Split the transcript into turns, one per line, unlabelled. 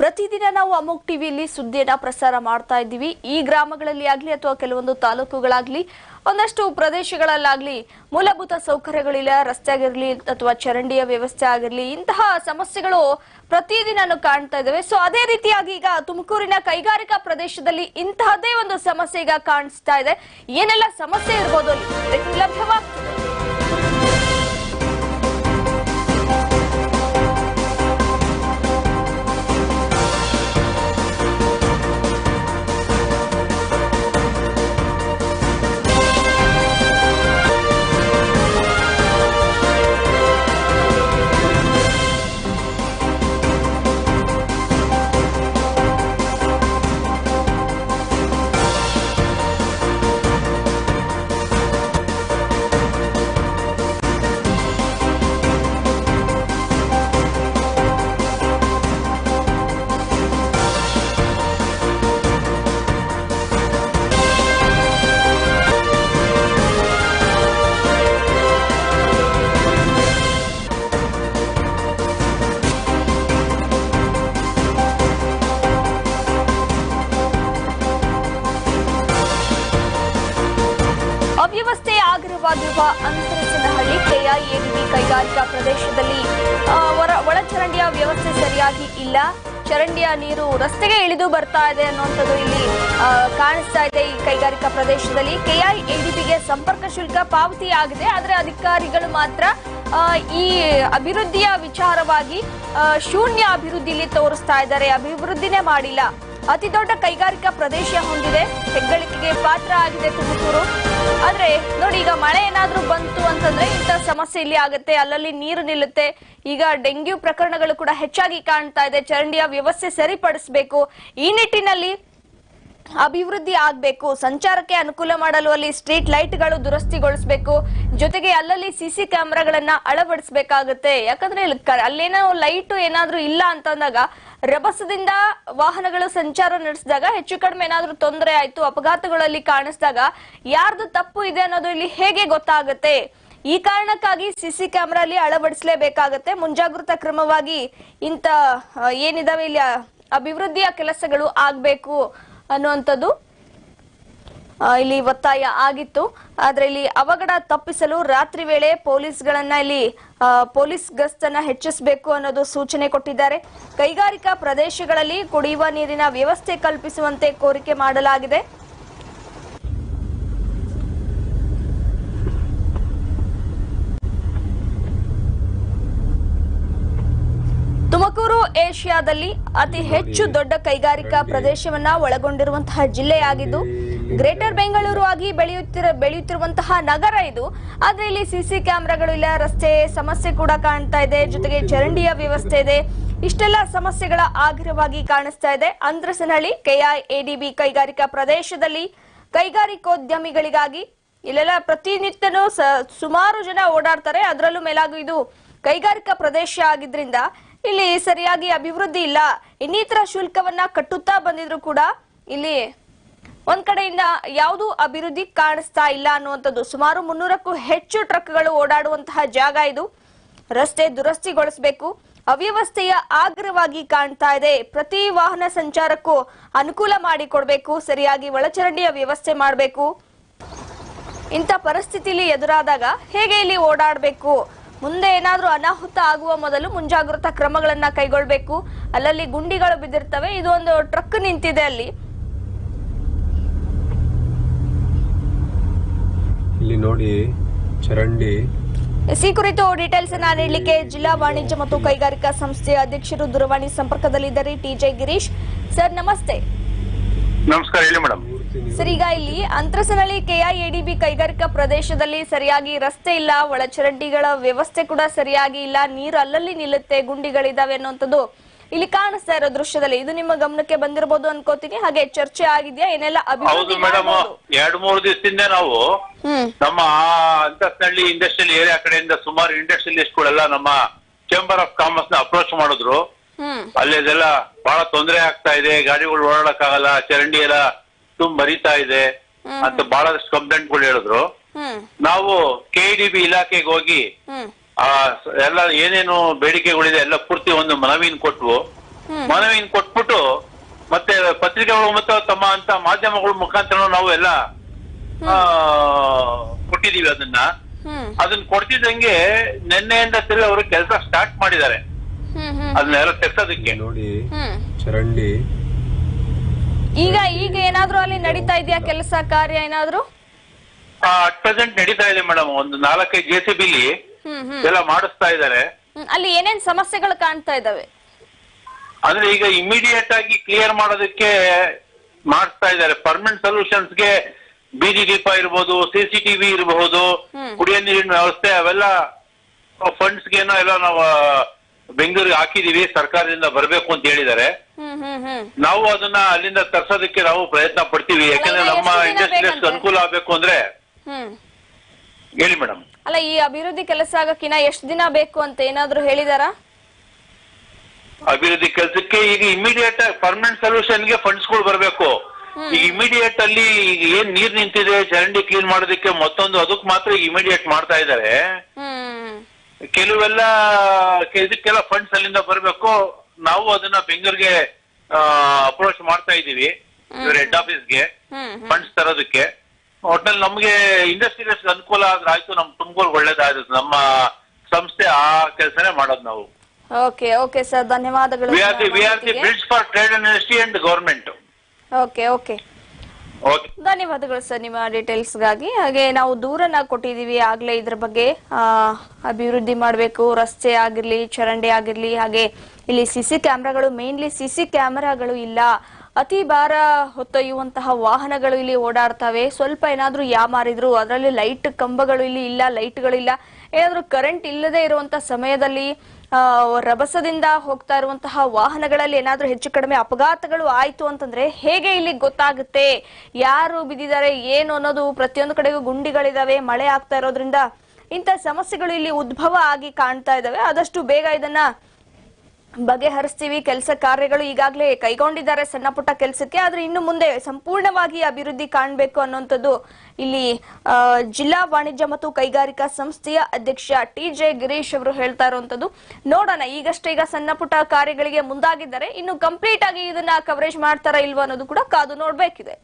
ಪ್ರತಿದಿನ ನಾವು ಅಮೋಕ್ ಟಿವಿಯಲ್ಲಿ ಸುದ್ದಿಯನ್ನ ಪ್ರಸಾರ ಮಾಡ್ತಾ ಇದ್ದೀವಿ. ಈ ಗ್ರಾಮಗಳಲ್ಲಿ ಆಗ್ಲಿ ಅಥವಾ ಕೆಲವೊಂದು ತಾಲೂಕುಗಳಾಗ್ಲಿ, ಒಂದಷ್ಟು ಪ್ರದೇಶಗಳಲ್ಲಾಗ್ಲಿ ಮೂಲಭೂತ ಸೌಕರ್ಯಗಳಿಲ್ಲ, ರಸ್ತೆ ಆಗಿರಲಿ ಅಥವಾ ಚರಂಡಿಯ ವ್ಯವಸ್ಥೆ ಆಗಿರಲಿ, ಇಂತಹ ಸಮಸ್ಯೆಗಳು ಪ್ರತಿದಿನ ಕಾಣ್ತಾ ಇದ್ದಾವೆ. ಸೊ ಅದೇ ರೀತಿಯಾಗಿ ಈಗ ತುಮಕೂರಿನ ಕೈಗಾರಿಕಾ ಪ್ರದೇಶದಲ್ಲಿ ಇಂತಹದೇ ಒಂದು ಸಮಸ್ಯೆ ಈಗ ಕಾಣಿಸ್ತಾ ಇದೆ. ಏನೆಲ್ಲ ಸಮಸ್ಯೆ ಇರ್ಬೋದು ಲಭ್ಯವಾಗ್ತದೆ. ಆಗ್ರಹವಾಗಿರುವ ಅಂತರಸನಹಳ್ಳಿ ಕೆಐಎಡಿಬಿ ಕೈಗಾರಿಕಾ ಪ್ರದೇಶದಲ್ಲಿ ಒಳಚರಂಡಿಯ ವ್ಯವಸ್ಥೆ ಸರಿಯಾಗಿ ಇಲ್ಲ. ಚರಂಡಿಯ ನೀರು ರಸ್ತೆಗೆ ಇಳಿದು ಬರ್ತಾ ಇದೆ ಅನ್ನುವಂಥದ್ದು ಇಲ್ಲಿ ಕಾಣಿಸ್ತಾ ಇದೆ ಈ ಕೈಗಾರಿಕಾ ಪ್ರದೇಶದಲ್ಲಿ. ಕೆಐಎಡಿಬಿಗೆ ಸಂಪರ್ಕ ಶುಲ್ಕ ಪಾವತಿ ಆಗಿದೆ, ಆದರೆ ಅಧಿಕಾರಿಗಳು ಮಾತ್ರ ಈ ಅಭಿವೃದ್ಧಿಯ ವಿಚಾರವಾಗಿ ಶೂನ್ಯ ಅಭಿವೃದ್ಧಿಲಿ ತೋರಿಸ್ತಾ ಇದ್ದಾರೆ. ಅಭಿವೃದ್ಧಿನೇ ಮಾಡಿಲ್ಲ. ಅತಿ ದೊಡ್ಡ ಕೈಗಾರಿಕಾ ಪ್ರದೇಶ ಹೊಂದಿದೆ. ಹೆಗ್ಗಳಿಕೆಗೆ ಪಾತ್ರ ಆಗಿದೆ ತುಮಕೂರು. ಆದ್ರೆ ನೋಡಿ, ಈಗ ಮಳೆ ಏನಾದ್ರೂ ಬಂತು ಅಂತಂದ್ರೆ ಇಂಥ ಸಮಸ್ಯೆ ಇಲ್ಲಿ ಆಗುತ್ತೆ, ಅಲ್ಲಲ್ಲಿ ನೀರು ನಿಲ್ಲುತ್ತೆ. ಈಗ ಡೆಂಗ್ಯೂ ಪ್ರಕರಣಗಳು ಕೂಡ ಹೆಚ್ಚಾಗಿ ಕಾಣ್ತಾ ಇದೆ. ಚರಂಡಿಯ ವ್ಯವಸ್ಥೆ ಸರಿಪಡಿಸಬೇಕು. ಈ ನಿಟ್ಟಿನಲ್ಲಿ ಅಭಿವೃದ್ಧಿ ಆಗ್ಬೇಕು. ಸಂಚಾರಕ್ಕೆ ಅನುಕೂಲ ಮಾಡಲು ಅಲ್ಲಿ ಸ್ಟ್ರೀಟ್ ಲೈಟ್ಗಳು ದುರಸ್ತಿಗೊಳಿಸಬೇಕು. ಜೊತೆಗೆ ಅಲ್ಲಲ್ಲಿ ಸಿಸಿ ಕ್ಯಾಮೆರಾಗಳನ್ನ ಅಳವಡಿಸಬೇಕಾಗುತ್ತೆ. ಯಾಕಂದ್ರೆ ಅಲ್ಲೇನೋ ಲೈಟ್ ಏನಾದ್ರೂ ಇಲ್ಲ ಅಂತಂದಾಗ ರಭಸದಿಂದ ವಾಹನಗಳು ಸಂಚಾರ ನಡೆಸಿದಾಗ ಹೆಚ್ಚು ಕಡಿಮೆ ಏನಾದ್ರೂ ತೊಂದರೆ ಆಯ್ತು, ಅಪಘಾತಗಳಲ್ಲಿ ಕಾಣಿಸಿದಾಗ ಯಾರ್ದು ತಪ್ಪು ಇದೆ ಅನ್ನೋದು ಇಲ್ಲಿ ಹೇಗೆ ಗೊತ್ತಾಗುತ್ತೆ? ಈ ಕಾರಣಕ್ಕಾಗಿ ಸಿಸಿ ಕ್ಯಾಮೆರಾ ಅಲ್ಲಿ ಅಳವಡಿಸಲೇಬೇಕಾಗತ್ತೆ. ಮುಂಜಾಗ್ರತಾ ಕ್ರಮವಾಗಿ ಇಂತ ಏನಿದಾವೆ ಇಲ್ಲಿ, ಅಭಿವೃದ್ಧಿಯ ಕೆಲಸಗಳು ಆಗ್ಬೇಕು ಅನ್ನುವಂಥದ್ದು ಇಲ್ಲಿ ಒತ್ತಾಯ ಆಗಿತ್ತು. ಆದ್ರೆ ಇಲ್ಲಿ ಅವಘಡ ತಪ್ಪಿಸಲು ರಾತ್ರಿ ವೇಳೆ ಪೊಲೀಸ್ಗಳನ್ನ ಇಲ್ಲಿ ಪೊಲೀಸ್ ಗಸ್ತನ್ನ ಹೆಚ್ಚಿಸಬೇಕು ಅನ್ನೋದು ಸೂಚನೆ ಕೊಟ್ಟಿದ್ದಾರೆ. ಕೈಗಾರಿಕಾ ಪ್ರದೇಶಗಳಲ್ಲಿ ಕುಡಿಯುವ ನೀರಿನ ವ್ಯವಸ್ಥೆ ಕಲ್ಪಿಸುವಂತೆ ಕೋರಿಕೆ ಮಾಡಲಾಗಿದೆ. ತುಮಕೂರು ಏಷ್ಯಾದಲ್ಲಿ ಅತಿ ಹೆಚ್ಚು ದೊಡ್ಡ ಕೈಗಾರಿಕಾ ಪ್ರದೇಶವನ್ನ ಒಳಗೊಂಡಿರುವಂತಹ ಜಿಲ್ಲೆಯಾಗಿದ್ದು ಗ್ರೇಟರ್ ಬೆಂಗಳೂರು ಆಗಿ ಬೆಳೆಯುತ್ತಿರ ಬೆಳೆಯುತ್ತಿರುವಂತಹ ನಗರ ಇದು. ಆದ್ರೆ ಇಲ್ಲಿ ಸಿಸಿ ಕ್ಯಾಮೆರಾಗಳು ಇಲ್ಲ ರಸ್ತೆ ಸಮಸ್ಯೆ ಕೂಡ ಕಾಣ್ತಾ ಇದೆ. ಜೊತೆಗೆ ಚರಂಡಿಯ ವ್ಯವಸ್ಥೆ ಇದೆ. ಇಷ್ಟೆಲ್ಲ ಸಮಸ್ಯೆಗಳ ಆಗಿರವಾಗಿ ಕಾಣಿಸ್ತಾ ಇದೆ. ಅಂದ್ರಸನಹಳ್ಳಿ ಕೆಐಎಡಿಬಿ ಕೈಗಾರಿಕಾ ಪ್ರದೇಶದಲ್ಲಿ ಕೈಗಾರಿಕೋದ್ಯಮಿಗಳಿಗಾಗಿ ಇಲ್ಲೆಲ್ಲ ಪ್ರತಿನಿತ್ಯನೂ ಸುಮಾರು ಜನ ಓಡಾಡ್ತಾರೆ. ಅದರಲ್ಲೂ ಮೇಲಾಗೂ ಇದು ಕೈಗಾರಿಕಾ ಪ್ರದೇಶ ಆಗಿದ್ರಿಂದ ಇಲ್ಲಿ ಸರಿಯಾಗಿ ಅಭಿವೃದ್ಧಿ ಇಲ್ಲ. ಇನ್ನಿತರ ಶುಲ್ಕವನ್ನ ಕಟ್ಟುತ್ತಾ ಬಂದಿದ್ರು ಕೂಡ ಇಲ್ಲಿ ಒಂದ್ ಕಡೆಯಿಂದ ಯಾವುದು ಅಭಿವೃದ್ಧಿ ಕಾಣಿಸ್ತಾ ಇಲ್ಲ ಅನ್ನುವಂಥದ್ದು. ಸುಮಾರು ಮುನ್ನೂರಕ್ಕೂ ಹೆಚ್ಚು ಟ್ರಕ್ಗಳು ಓಡಾಡುವಂತಹ ಜಾಗ ಇದು. ರಸ್ತೆ ದುರಸ್ತಿಗೊಳಿಸಬೇಕು. ಅವ್ಯವಸ್ಥೆಯ ಆಗ್ರವಾಗಿ ಕಾಣ್ತಾ ಇದೆ. ಪ್ರತಿ ವಾಹನ ಸಂಚಾರಕ್ಕೂ ಅನುಕೂಲ ಮಾಡಿಕೊಡ್ಬೇಕು. ಸರಿಯಾಗಿ ಒಳಚರಂಡಿಯ ವ್ಯವಸ್ಥೆ ಮಾಡಬೇಕು. ಇಂಥ ಪರಿಸ್ಥಿತಿಲಿ ಎದುರಾದಾಗ ಹೇಗೆ ಇಲ್ಲಿ ಓಡಾಡಬೇಕು? ಮುಂದೆ ಏನಾದರೂ ಅನಾಹುತ ಆಗುವ ಮೊದಲು ಮುಂಜಾಗ್ರತಾ ಕ್ರಮಗಳನ್ನ ಕೈಗೊಳ್ಬೇಕು. ಅಲ್ಲಲ್ಲಿ ಗುಂಡಿಗಳು ಬಿದ್ದಿರ್ತವೆ. ಇದು ಒಂದು ಟ್ರಕ್ ನಿಂತಿದೆ ಅಲ್ಲಿ.
ಇಲ್ಲಿ ನೋಡಿ ಚರಂಡಿ.
ಈ ಕುರಿತು ಡೀಟೇಲ್ಸ್ ಅನ್ನ ನೀಡಲಿಕ್ಕೆ ಜಿಲ್ಲಾ ವಾಣಿಜ್ಯ ಮತ್ತು ಕೈಗಾರಿಕಾ ಸಂಸ್ಥೆಯ ಅಧ್ಯಕ್ಷರು ದೂರವಾಣಿ ಸಂಪರ್ಕದಲ್ಲಿದ್ದಾರೆ ಟಿಜೆ ಗಿರೀಶ್. ಸರ್ ನಮಸ್ತೆ.
ನಮಸ್ಕಾರ ಹೇಳಿ ಮೇಡಮ್.
ಸರ್ ಈಗ ಇಲ್ಲಿ ಅಂತ್ರಸನಹಳ್ಳಿ ಕೆಐಎಡಿಬಿ ಕೈಗಾರಿಕಾ ಪ್ರದೇಶದಲ್ಲಿ ಸರಿಯಾಗಿ ರಸ್ತೆ ಇಲ್ಲ ಒಳಚರಂಡಿಗಳ ವ್ಯವಸ್ಥೆ ಕೂಡ ಸರಿಯಾಗಿ ಇಲ್ಲ ನೀರು ಅಲ್ಲಲ್ಲಿ ನಿಲ್ಲುತ್ತೆ ಗುಂಡಿಗಳಿದಾವೆ ಅನ್ನುವಂಥದ್ದು ಇಲ್ಲಿ ಕಾಣಿಸ್ತಾ ಇರೋ ದೃಶ್ಯದಲ್ಲಿ ಇದು ನಿಮ್ಮ ಗಮನಕ್ಕೆ ಬಂದಿರಬಹುದು ಅನ್ಕೋತೀನಿ. ಹಾಗೆ ಚರ್ಚೆ ಆಗಿದೆಯಾ? ಏನೆಲ್ಲ
ಹೌದು
ಅಭಿವೃದ್ಧಿ
ಮೇಡಮ್
ಮಾಡ್ಬೋದು?
ಎರಡ್ ಮೂರು ದಿವಸದಿಂದ ನಾವು
ಹ್ಮ್.
ನಮ್ಮ ಅಂತಸ್ನಳ್ಳಿ ಇಂಡಸ್ಟ್ರಿಯಲ್ ಏರಿಯಾ ಕಡೆಯಿಂದ ಸುಮಾರು ಇಂಡಸ್ಟ್ರಿಯಲಿಸ್ಟ್ಗಳೆಲ್ಲ ನಮ್ಮ ಚೇಂಬರ್ ಆಫ್ ಕಾಮರ್ಸ್ನ ಅಪ್ರೋಚ್ ಮಾಡಿದ್ರು.
ಹ್ಮ್.
ಅಲ್ಲಿ ಇದೆಲ್ಲ ಬಹಳ ತೊಂದರೆ ಆಗ್ತಾ ಇದೆ. ಗಾಡಿಗಳು ಓಡಾಡಕ್ಕಾಗಲ್ಲ. ಚರಂಡಿ ಎಲ್ಲ ತುಂಬ ಮರಿತಾ ಇದೆ ಅಂತ ಬಹಳಷ್ಟು ಕಂಪ್ಲೇಂಟ್ಗಳು ಹೇಳಿದ್ರು.
ಹ್ಮ್.
ನಾವು ಕೆ ಡಿ ಬಿ ಇಲಾಖೆಗೆ ಹೋಗಿ
ಹ್ಮ್.
ಆ ಎಲ್ಲ ಏನೇನು ಬೇಡಿಕೆಗಳಿದೆ ಎಲ್ಲ ಪೂರ್ತಿ ಒಂದು ಮನವಿನ ಕೊಟ್ವು. ಮನವಿಯನ್ನು ಕೊಟ್ಬಿಟ್ಟು ಮತ್ತೆ ಪತ್ರಿಕೆಗಳು ಮತ್ತು ತಮ್ಮ ಅಂತ ಮಾಧ್ಯಮಗಳ ಮುಖಾಂತರ ನಾವು ಎಲ್ಲ ಆ, ಕೊಟ್ಟಿದೀವಿ ಅದನ್ನ. ಅದನ್ನ ಕೊಡ್ತಿದ್ದಂಗೆ ನಿನ್ನೆಯಿಂದ ತಿರುಗಿ ಅವರು ಕೆಲಸ ಸ್ಟಾರ್ಟ್ ಮಾಡಿದ್ದಾರೆ. ಅದನ್ನೆಲ್ಲ ತೆಗ್ಸೋದಕ್ಕೆ.
ನೋಡಿ ಚರಂಡಿ.
ಈಗ ಈಗ ಏನಾದ್ರೂ ಅಲ್ಲಿ ನಡೀತಾ ಇದೆಯಾ ಕೆಲಸ ಕಾರ್ಯ ಏನಾದ್ರೂ?
ಅಟ್ ಪ್ರೆಸೆಂಟ್ ನಡೀತಾ ಇದೆ ಮೇಡಮ್. ಒಂದು ನಾಲ್ಕೈದು ಜೆ ಸಿ ಬಿಲಿ ಎಲ್ಲ ಮಾಡಿಸ್ತಾ ಇದ್ದಾರೆ.
ಅಲ್ಲಿ ಏನೇನ್ ಸಮಸ್ಯೆಗಳು ಕಾಣ್ತಾ ಇದಾವೆ
ಅಂದ್ರೆ ಈಗ ಇಮಿಡಿಯೇಟ್ ಆಗಿ ಕ್ಲಿಯರ್ ಮಾಡೋದಕ್ಕೆ ಮಾಡಿಸ್ತಾ ಇದ್ದಾರೆ. ಪರ್ಮನೆಂಟ್ ಸೊಲ್ಯೂಷನ್ಸ್ಗೆ ಬೀದಿ ದೀಪ ಇರ್ಬೋದು ಸಿಸಿಟಿವಿ ಇರಬಹುದು ಕುಡಿಯ ನೀರಿನ ವ್ಯವಸ್ಥೆ ಅವೆಲ್ಲ ಫಂಡ್ಸ್ ಫಂಡ್ಸ್ಗೇನೋ ಎಲ್ಲ ನಾವು ಬೆಂಗಳೂರಿಗೆ ಹಾಕಿದೀವಿ ಸರ್ಕಾರದಿಂದ ಬರಬೇಕು ಅಂತ ಹೇಳಿದ್ದಾರೆ. ನಾವು ಅದನ್ನ ಅಲ್ಲಿಂದ ತರ್ಸೋದಕ್ಕೆ ನಾವು ಪ್ರಯತ್ನ ಪಡ್ತೀವಿ. ಯಾಕಂದ್ರೆ ನಮ್ಮ
ಇಂಡಸ್ಟ್ರಿ ದಿನ
ಇಂಡಸ್ಟ್ರಿಯಲ್ಸ್ ಅನುಕೂಲ ಆಗ್ಬೇಕು ಅಂದ್ರೆ ಹೇಳಿ ಮೇಡಮ್.
ಅಲ್ಲ ಈ ಅಭಿವೃದ್ಧಿ ಕೆಲಸ ಆಗಕ್ಕಿನ ಎಷ್ಟು ದಿನ ಬೇಕು ಅಂತ ಏನಾದ್ರು ಹೇಳಿದಾರಾ?
ಅಭಿವೃದ್ಧಿ ಕೆಲಸಕ್ಕೆ ಈಗ ಇಮಿಡಿಯೇಟ್ ಪರ್ಮನೆಂಟ್ ಸೊಲ್ಯೂಷನ್ಗೆ ಫಂಡ್ಸ್ಗಳು ಬರಬೇಕು. ಈಗ ಇಮಿಡಿಯೇಟ್ ಅಲ್ಲಿ ಈಗ ಏನ್ ನೀರ್ ನಿಂತಿದೆ ಚರಂಡಿ ಕ್ಲೀನ್ ಮಾಡೋದಕ್ಕೆ ಮತ್ತೊಂದು ಅದಕ್ಕೆ ಮಾತ್ರ ಈಗ ಇಮಿಡಿಯೇಟ್ ಮಾಡ್ತಾ ಇದ್ದಾರೆ ಕೆಲವೆಲ್ಲ ಇದಕ್ಕೆಲ್ಲ ಫಂಡ್ಸ್ ಅಲ್ಲಿಂದ ಬರಬೇಕು. ನಾವು ಅದನ್ನ ಬೆಂಗಳೂರಿಗೆ ಅಪ್ರೋಚ್ ಮಾಡ್ತಾ ಇದೀವಿ. ಹೆಡ್ ಆಫೀಸ್ಗೆ ಫಂಡ್ಸ್ ತರೋದಕ್ಕೆ. ಒಟ್ನಲ್ಲಿ ನಮ್ಗೆ ಇಂಡಸ್ಟ್ರಿಯಲ್ಸ್ ಅನುಕೂಲ ಆದ್ರೆ ಆಯ್ತು ನಮ್ ತುಮಕೂರು ಒಳ್ಳೇದಾಯ್ತು. ನಮ್ಮ ಸಂಸ್ಥೆ ಆ ಕೆಲಸನೇ ಮಾಡೋದು ನಾವು.
ಓಕೆ ಓಕೆ ಸರ್ ಧನ್ಯವಾದಗಳು
we are the we are the bridge for trade and industry and government
okay okay. ಧನ್ಯವಾದಗಳು ಸರ್ ನಿಮ್ಮ ಡೀಟೇಲ್ಸ್ಗಾಗಿ. ಹಾಗೆ ನಾವು ದೂರನ ಕೊಟ್ಟಿದೀವಿ ಆಗ್ಲೇ ಇದ್ರ ಬಗ್ಗೆ. ಅಭಿವೃದ್ಧಿ ಮಾಡಬೇಕು ರಸ್ತೆ ಆಗಿರ್ಲಿ ಚರಂಡಿ ಆಗಿರ್ಲಿ ಹಾಗೆ ಇಲ್ಲಿ ಸಿಸಿ ಕ್ಯಾಮ್ರಾಗಳು ಮೇನ್ಲಿ ಸಿಸಿ ಕ್ಯಾಮೆರಾಗಳು ಇಲ್ಲ. ಅತಿ ಭಾರ ಹೊತ್ತೊಯ್ಯುವಂತಹ ವಾಹನಗಳು ಇಲ್ಲಿ ಓಡಾಡ್ತವೆ. ಸ್ವಲ್ಪ ಏನಾದ್ರೂ ಯಾಮಾರಿದ್ರು ಅದರಲ್ಲಿ ಲೈಟ್ ಕಂಬಗಳು ಇಲ್ಲಿ ಇಲ್ಲ ಲೈಟ್ಗಳಿಲ್ಲ ಏನಾದ್ರೂ ಕರೆಂಟ್ ಇಲ್ಲದೆ ಇರುವಂತಹ ಸಮಯದಲ್ಲಿ ರಭಸದಿಂದ ಹೋಗ್ತಾ ಇರುವಂತಹ ವಾಹನಗಳಲ್ಲಿ ಏನಾದ್ರೂ ಹೆಚ್ಚು ಕಡಿಮೆ ಅಪಘಾತಗಳು ಆಯ್ತು ಅಂತಂದ್ರೆ ಹೇಗೆ ಇಲ್ಲಿ ಗೊತ್ತಾಗುತ್ತೆ? ಯಾರು ಬಿದ್ದಿದ್ದಾರೆ, ಏನು ಅನ್ನೋದು ಪ್ರತಿಯೊಂದು ಕಡೆಗೂ ಗುಂಡಿಗಳಿದಾವೆ, ಮಳೆ ಆಗ್ತಾ ಇರೋದ್ರಿಂದ ಇಂಥ ಸಮಸ್ಯೆಗಳು ಇಲ್ಲಿ ಉದ್ಭವ ಆಗಿ ಕಾಣ್ತಾ ಇದಾವೆ. ಆದಷ್ಟು ಬೇಗ ಇದನ್ನ ಬಗೆಹರಿಸ್ತೀವಿ, ಕೆಲಸ ಕಾರ್ಯಗಳು ಈಗಾಗಲೇ ಕೈಗೊಂಡಿದ್ದಾರೆ ಸಣ್ಣ ಪುಟ್ಟ ಕೆಲಸಕ್ಕೆ, ಆದ್ರೆ ಇನ್ನು ಮುಂದೆ ಸಂಪೂರ್ಣವಾಗಿ ಅಭಿವೃದ್ಧಿ ಕಾಣಬೇಕು ಅನ್ನುವಂಥದ್ದು ಇಲ್ಲಿ ಜಿಲ್ಲಾ ವಾಣಿಜ್ಯ ಮತ್ತು ಕೈಗಾರಿಕಾ ಸಂಸ್ಥೆಯ ಅಧ್ಯಕ್ಷ ಟಿ ಜೆ ಗಿರೀಶ್ ಅವರು ಹೇಳ್ತಾ ಇರುವಂತದ್ದು ನೋಡೋಣ, ಈಗಷ್ಟೇ ಈಗ ಸಣ್ಣ ಪುಟ್ಟ ಕಾರ್ಯಗಳಿಗೆ ಮುಂದಾಗಿದ್ದಾರೆ. ಇನ್ನು ಕಂಪ್ಲೀಟ್ ಆಗಿ ಇದನ್ನ ಕವರೇಜ್ ಮಾಡ್ತಾರಾ ಇಲ್ವಾ ಅನ್ನೋದು ಕೂಡ ಕಾದು ನೋಡ್ಬೇಕಿದೆ.